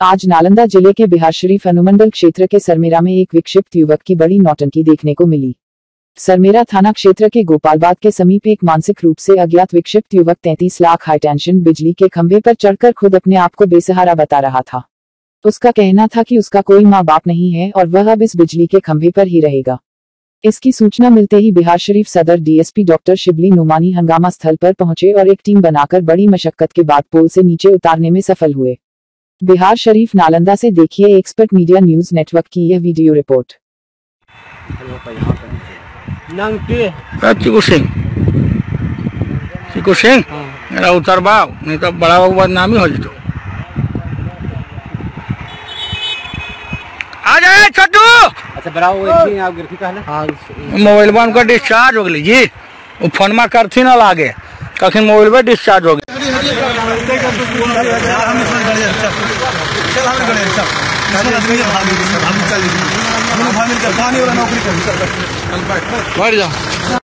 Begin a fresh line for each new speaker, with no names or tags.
आज नालंदा ज़िले के बिहार शरीफ अनुमंडल क्षेत्र के सरमेरा में एक विक्षिप्त युवक की बड़ी नौटंकी देखने को मिली। सरमेरा थाना क्षेत्र के गोपालबाग के समीप एक मानसिक रूप से अज्ञात विक्षिप्त युवक 33 लाख हाई टेंशन बिजली के खंभे पर चढ़कर खुद अपने आप को बेसहारा बता रहा था। उसका कहना था कि उसका कोई माँ बाप नहीं है और वह अब इस बिजली के खंभे पर ही रहेगा। इसकी सूचना मिलते ही बिहार शरीफ सदर डीएसपी डॉक्टर शिबली नुमानी हंगामा स्थल पर पहुँचे और एक टीम बनाकर बड़ी मशक्कत के बाद पोल से नीचे उतारने में सफल हुए। बिहार शरीफ नालंदा से देखिए एक्सपर्ट मीडिया न्यूज़ नेटवर्क की यह वीडियो रिपोर्ट।
नंगटी
चिकू सिंह। चिकू सिंह? मेरा उतर बाव नहीं तो बड़ा बाबू बदनामी हो जितो। आ जाए छोटू!
अच्छा बड़ा वो इतनी आप गिरती कहले हाँ?
मोबाइल में उनका डिस्चार्ज हो गई। जी वो फ़ोन में करथी ना लागे। कखन मोबाइल में डिस्चार्ज हो गई बैठ जाओ